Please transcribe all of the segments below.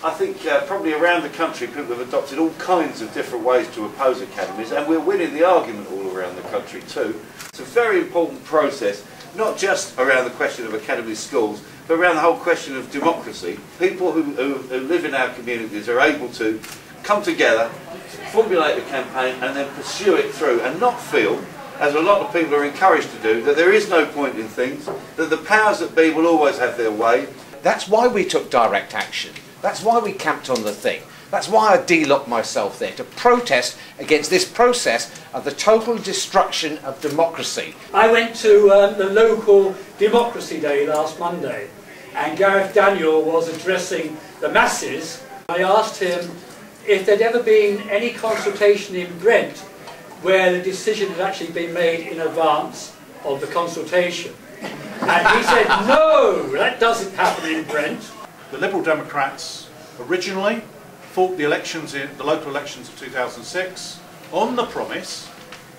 I think uh, probably around the country people have adopted all kinds of different ways to oppose academies and we're winning the argument all around the country too. It's a very important process, not just around the question of academy schools, but around the whole question of democracy. People who, who, who live in our communities are able to come together, formulate a campaign and then pursue it through and not feel as a lot of people are encouraged to do, that there is no point in things, that the powers that be will always have their way. That's why we took direct action. That's why we camped on the thing. That's why I delocked myself there, to protest against this process of the total destruction of democracy. I went to um, the local Democracy Day last Monday, and Gareth Daniel was addressing the masses. I asked him if there'd ever been any consultation in Brent where the decision had actually been made in advance of the consultation. And he said, no, that doesn't happen in Brent. The Liberal Democrats originally fought the elections in the local elections of 2006 on the promise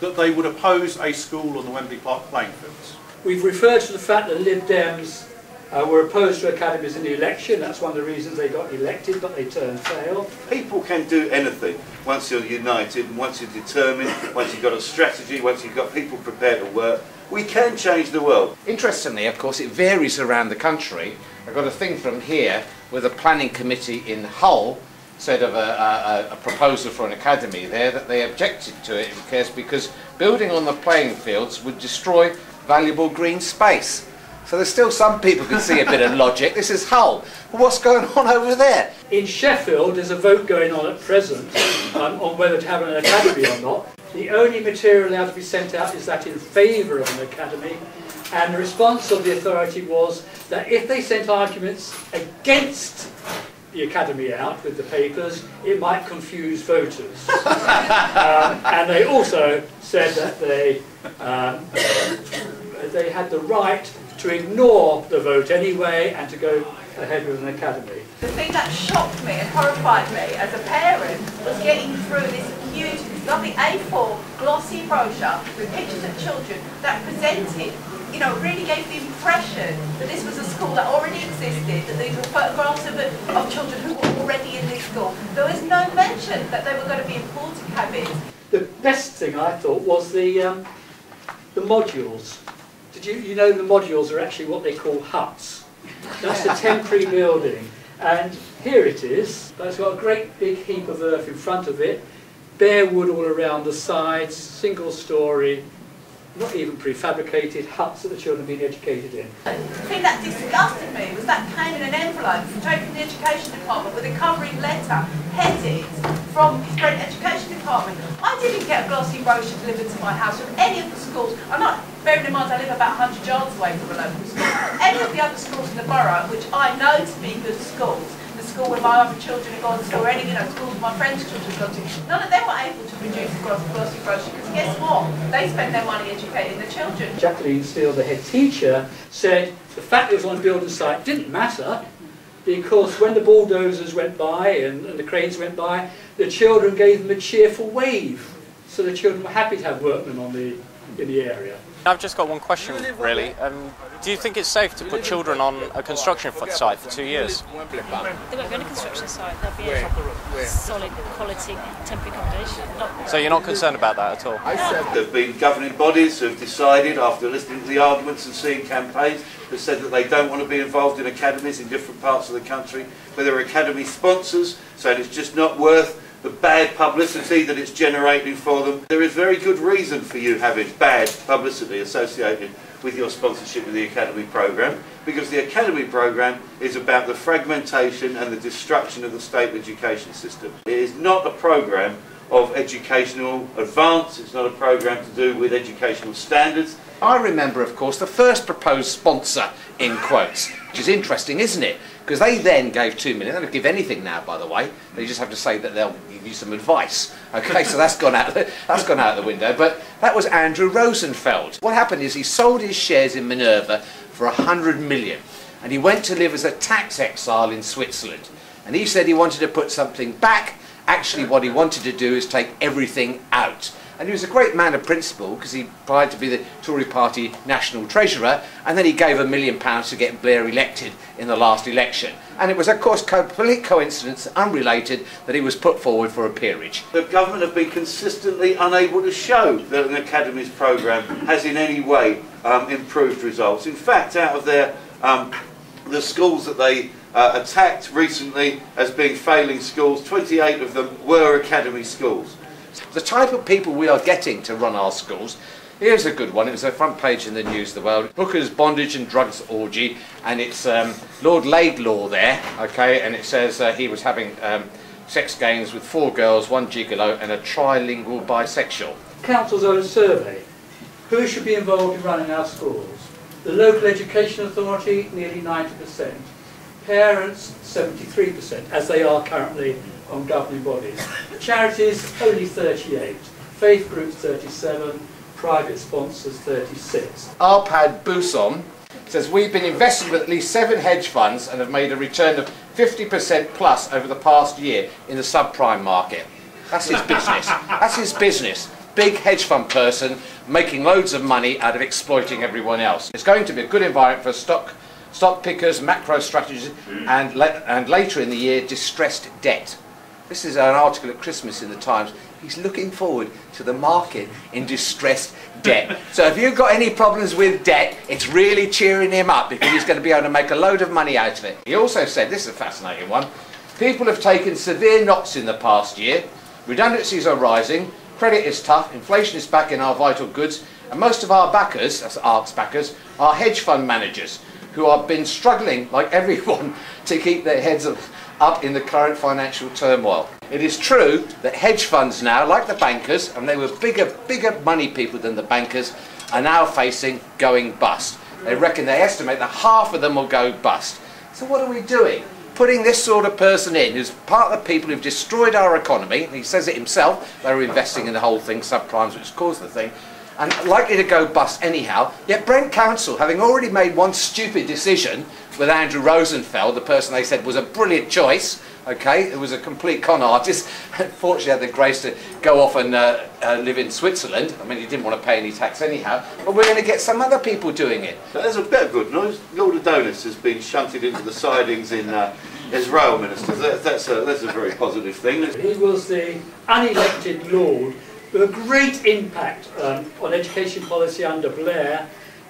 that they would oppose a school on the Wembley Park playing fields. We've referred to the fact that Lib Dems uh, were opposed to academies in the election. That's one of the reasons they got elected, but they turned tail. People can do anything once you're united and once you're determined, once you've got a strategy, once you've got people prepared to work. We can change the world. Interestingly, of course, it varies around the country. I've got a thing from here where the planning committee in Hull said of a, a, a, proposal for an academy there that they objected to it because, because building on the playing fields would destroy valuable green space. So there's still some people who can see a bit of logic. This is Hull. What's going on over there? In Sheffield, there's a vote going on at present um, on whether to have an academy or not. The only material allowed to be sent out is that in favour of an academy. And the response of the authority was that if they sent arguments against the academy out with the papers, it might confuse voters. um, and they also said that they, um, they had the right to ignore the vote anyway and to go ahead with an academy. The thing that shocked me and horrified me as a parent was getting through this huge, lovely A4 glossy brochure with pictures of children that presented you know, really gave the impression that this was a school that already existed, that these were photographs of, of children who were already in this school. There was no mention that they were going to be imported cabins. The best thing I thought was the, um, the modules. Did you, you know the modules are actually what they call huts. That's a temporary building. And here it is. But it's got a great big heap of earth in front of it, bare wood all around the sides, single story, not even prefabricated huts that the children have been educated in. The thing that disgusted me was that came in an envelope from the education department with a covering letter headed from the Education Department. I didn't get a glossy brochure delivered to my house from any of the schools. I'm not, bearing in mind I live about 100 yards away from a local school. Any of the other schools in the borough, which I know to be good schools, the school where my other children have gone to, or any you know, schools my friends' children have gone to, none of them were able to produce a glossy brochure because guess what? They spend their money educating the children. Jacqueline Steele, the head teacher, said the fact it was on a building site didn't matter because when the bulldozers went by and, and the cranes went by, the children gave them a cheerful wave. So the children were happy to have workmen on the, in the area. I've just got one question, really. Um, do you think it's safe to put children on a construction site for two years? They won't be on a construction site. They'll be a solid quality temporary accommodation. Not so you're not concerned about that at all? There have been governing bodies who have decided, after listening to the arguments and seeing campaigns, have said that they don't want to be involved in academies in different parts of the country, where there are academy sponsors, so it's just not worth the bad publicity that it's generating for them. There is very good reason for you having bad publicity associated with your sponsorship of the Academy programme because the Academy programme is about the fragmentation and the destruction of the state education system. It is not a programme of educational advance, it's not a programme to do with educational standards. I remember, of course, the first proposed sponsor, in quotes, which is interesting, isn't it? Because they then gave two million. They don't give anything now, by the way. They just have to say that they'll give you some advice. Okay, so that's gone out. That's gone out the window. But that was Andrew Rosenfeld. What happened is he sold his shares in Minerva for a hundred million, and he went to live as a tax exile in Switzerland. And he said he wanted to put something back. Actually, what he wanted to do is take everything out. And he was a great man of principle because he applied to be the Tory party national treasurer and then he gave a million pounds to get Blair elected in the last election. And it was, of course, complete coincidence, unrelated, that he was put forward for a peerage. The government have been consistently unable to show that an academy's programme has in any way um, improved results. In fact, out of their um, the schools that they uh, attacked recently as being failing schools, 28 of them were academy schools. The type of people we are getting to run our schools. Here's a good one. It was a front page in the news, of the world. Booker's bondage and drugs orgy, and it's um, Lord Laidlaw there, okay, and it says uh, he was having um, sex games with four girls, one gigolo, and a trilingual bisexual. Council's own survey. Who should be involved in running our schools? The local education authority, nearly 90%. Parents, 73%, as they are currently on governing bodies. Charities, only 38. Faith groups, 37. Private sponsors, 36. Arpad Busson says we've been invested with at least seven hedge funds and have made a return of 50% plus over the past year in the subprime market. That's his business. That's his business. Big hedge fund person making loads of money out of exploiting everyone else. It's going to be a good environment for stock stock pickers, macro strategies, mm. and, la and later in the year, distressed debt. This is an article at Christmas in the Times. He's looking forward to the market in distressed debt. So if you've got any problems with debt, it's really cheering him up because he's going to be able to make a load of money out of it. He also said, this is a fascinating one, people have taken severe knocks in the past year, redundancies are rising, credit is tough, inflation is back in our vital goods, and most of our backers, that's ARK's backers, are hedge fund managers who have been struggling, like everyone, to keep their heads up in the current financial turmoil. It is true that hedge funds now, like the bankers, and they were bigger, bigger money people than the bankers, are now facing going bust. They reckon, they estimate that half of them will go bust. So what are we doing? Putting this sort of person in, who's part of the people who've destroyed our economy, he says it himself, they were investing in the whole thing, subprimes, which caused the thing, and likely to go bust anyhow. Yet Brent Council, having already made one stupid decision with Andrew Rosenfeld, the person they said was a brilliant choice, okay, it was a complete con artist, Fortunately, had the grace to go off and uh, uh, live in Switzerland. I mean, he didn't want to pay any tax anyhow, but we're going to get some other people doing it. But there's a bit of good news. Lord Adonis has been shunted into the sidings in uh, as rail minister. That, that's, a, that's a very positive thing. He was the unelected Lord with a great impact um, on education policy under Blair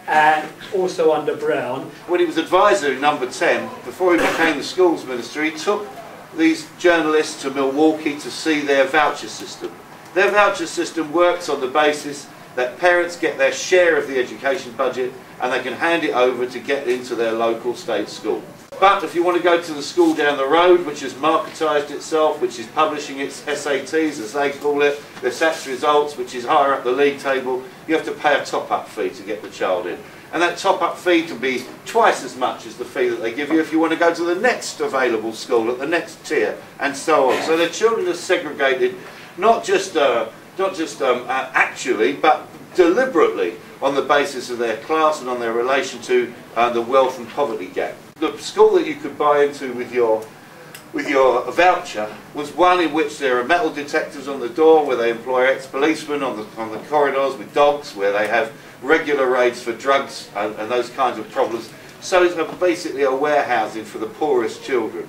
and also under Brown. When he was advisor in number 10, before he became the schools minister, he took these journalists to Milwaukee to see their voucher system. Their voucher system works on the basis that parents get their share of the education budget and they can hand it over to get into their local state school. But if you want to go to the school down the road, which has marketised itself, which is publishing its SATs, as they call it, the SATs results, which is higher up the league table, you have to pay a top-up fee to get the child in. And that top-up fee can be twice as much as the fee that they give you if you want to go to the next available school at the next tier, and so on. So the children are segregated, not just, uh, not just um, uh, actually, but deliberately on the basis of their class and on their relation to uh, the wealth and poverty gap the school that you could buy into with your with your voucher was one in which there are metal detectors on the door where they employ ex-policemen on the, on the corridors with dogs where they have regular raids for drugs and, and those kinds of problems. So it's basically a warehousing for the poorest children.